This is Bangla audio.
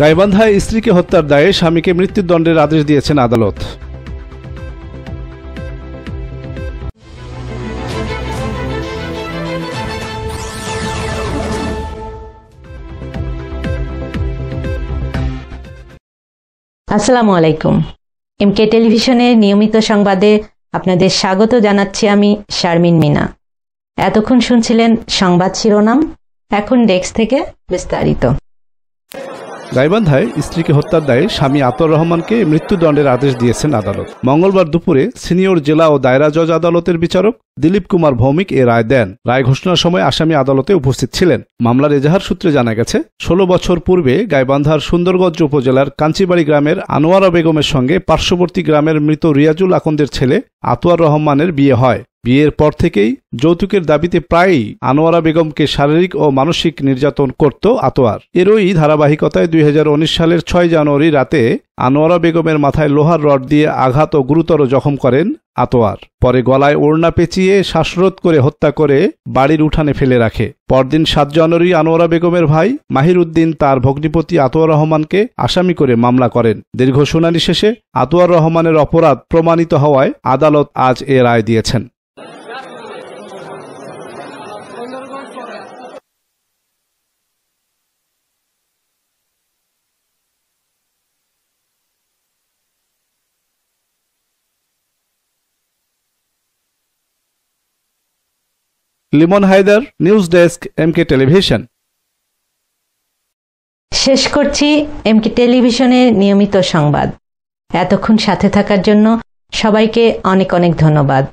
গাইবান্ধায় স্ত্রীকে হত্যার দায়ে স্বামীকে মৃত্যুদণ্ডের আদেশ দিয়েছেন আদালত। আসসালামু আলাইকুম। এমকে টেলিভিশনের নিয়মিত সংবাদে আপনাদের স্বাগত জানাচ্ছি আমি শারমিন মিনা। এতক্ষণ শুনছিলেন সংবাদ শিরোনাম, এখন ডেস্ক থেকে বিস্তারিত। গাইবান্ধায় স্ত্রীকে হত্যার দায়ে স্বামী আতর রহমানকে মৃত্যুদণ্ডের আদেশ দিয়েছেন আদালত। মঙ্গলবার দুপুরে সিনিয়র জেলা ও দায়রা জজ আদালতের বিচারক দিলীপ কুমার ভৌমিক এ রায় দেন। রায় ঘোষণার সময় আসামি আদালতে উপস্থিত ছিলেন। মামলার এজাহার সূত্রে জানা গেছে, ষোলো বছর পূর্বে গাইবান্ধার সুন্দরগঞ্জ উপজেলার কাঞ্চিবাড়ি গ্রামের আনোয়ারা বেগমের সঙ্গে পার্শ্ববর্তী গ্রামের মৃত রিয়াজুল আকন্দের ছেলে আতোয়ার রহমানের বিয়ে হয়। বিয়ের পর থেকেই যৌতুকের দাবিতে প্রায়ই আনোয়ারা বেগমকে শারীরিক ও মানসিক নির্যাতন করত আতোয়ার। এরই ধারাবাহিকতায় দুই হাজার উনিশ সালের ছয় জানুয়ারি রাতে আনোয়ারা বেগমের মাথায় লোহার রড দিয়ে আঘাত ও গুরুতর জখম করেন আতোয়ার। পরে গলায় ওড়না পেঁচিয়ে শ্বাসরোধ করে হত্যা করে বাড়ির উঠানে ফেলে রাখে। পরদিন সাত জানুয়ারি আনোয়ারা বেগমের ভাই মাহির উদ্দিন তার ভগ্নিপতি আতোয়ার রহমানকে আসামি করে মামলা করেন। দীর্ঘ শুনানি শেষে আতোয়ার রহমানের অপরাধ প্রমাণিত হওয়ায় আদালত আজ এ রায় দিয়েছেন। Limon Haider news desk MK television. শেষ করছি এমকে টেলিভিশনের নিয়মিত সংবাদ। এতক্ষণ সাথে থাকার জন্য সবাইকে অনেক অনেক ধন্যবাদ।